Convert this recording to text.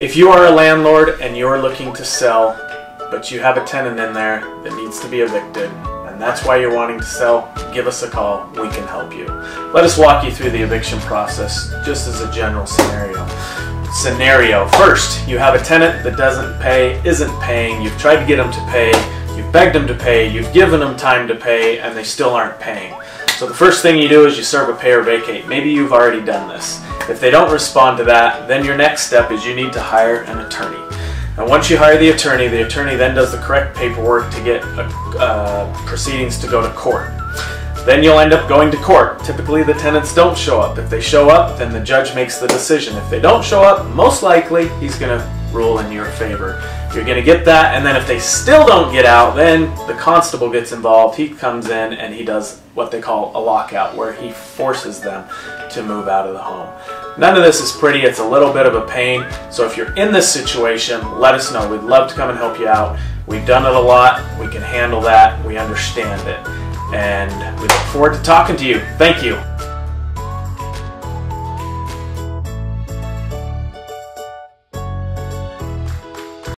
If you are a landlord and you're looking to sell, but you have a tenant in there that needs to be evicted, and that's why you're wanting to sell, give us a call. We can help you. Let us walk you through the eviction process just as a general scenario. Scenario first, you have a tenant that doesn't pay, isn't paying, you've tried to get them to pay, you've begged them to pay, you've given them time to pay, and they still aren't paying. So the first thing you do is you serve a pay or vacate. Maybe you've already done this. If they don't respond to that, then your next step is you need to hire an attorney. And once you hire the attorney, the attorney then does the correct paperwork to get uh, proceedings to go to court. Then you'll end up going to court. Typically, the tenants don't show up. If they show up, then the judge makes the decision. If they don't show up, most likely he's going to rule in your favor. You're going to get that, and then if they still don't get out, then the constable gets involved. He comes in and he does what they call a lockout, where he forces them to move out of the home. None of this is pretty, it's a little bit of a pain. So if you're in this situation, let us know. We'd love to come and help you out. We've done it a lot, we can handle that, we understand it. And we look forward to talking to you. Thank you.